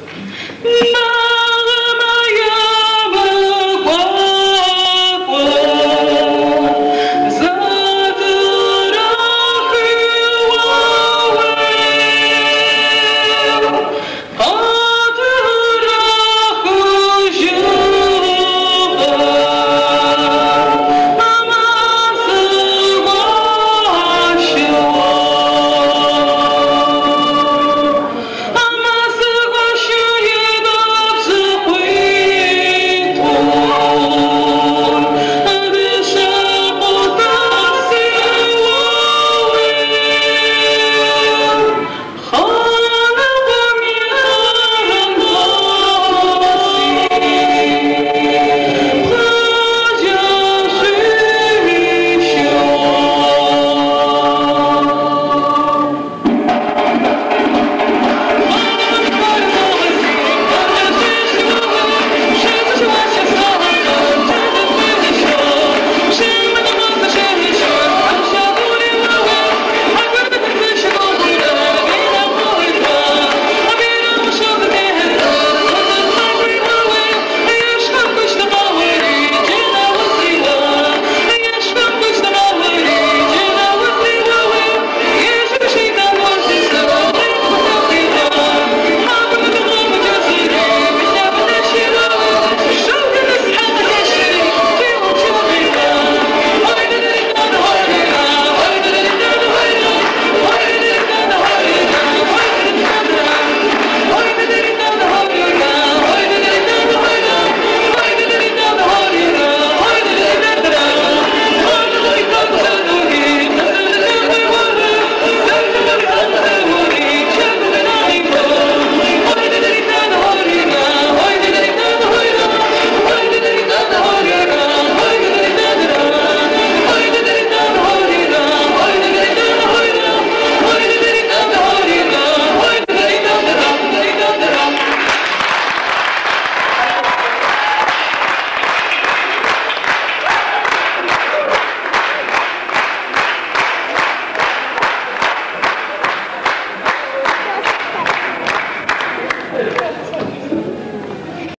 but